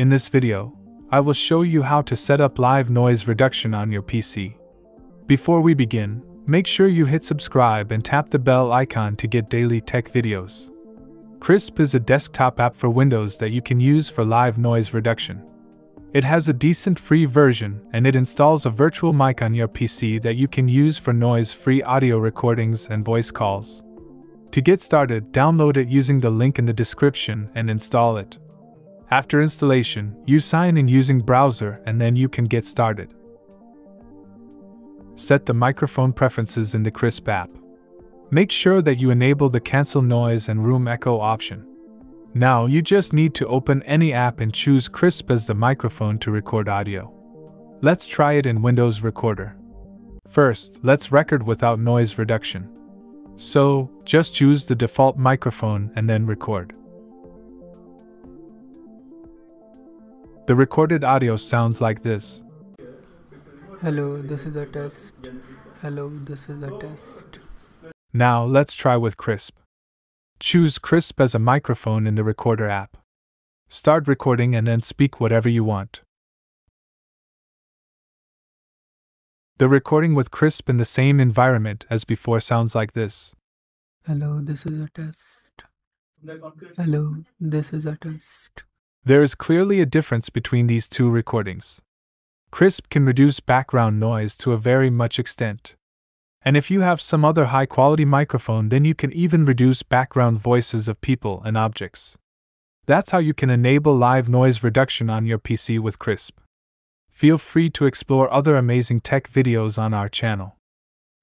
In this video, I will show you how to set up live noise reduction on your PC. Before we begin, make sure you hit subscribe and tap the bell icon to get daily tech videos. Krisp is a desktop app for Windows that you can use for live noise reduction. It has a decent free version and it installs a virtual mic on your PC that you can use for noise free audio recordings and voice calls. To get started, download it using the link in the description and install it. After installation, you sign in using browser and then you can get started. Set the microphone preferences in the Krisp app. Make sure that you enable the cancel noise and room echo option. Now you just need to open any app and choose Krisp as the microphone to record audio. Let's try it in Windows Recorder. First, let's record without noise reduction. So, just use the default microphone and then record. The recorded audio sounds like this. Hello, this is a test. Hello, this is a test. Now, let's try with Krisp. Choose Krisp as a microphone in the Recorder app. Start recording and then speak whatever you want. The recording with Krisp in the same environment as before sounds like this. Hello, this is a test. Hello, this is a test. There is clearly a difference between these two recordings. Krisp can reduce background noise to a very much extent. And if you have some other high quality microphone, then you can even reduce background voices of people and objects. That's how you can enable live noise reduction on your PC with Krisp. Feel free to explore other amazing tech videos on our channel.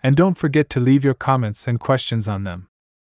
And don't forget to leave your comments and questions on them.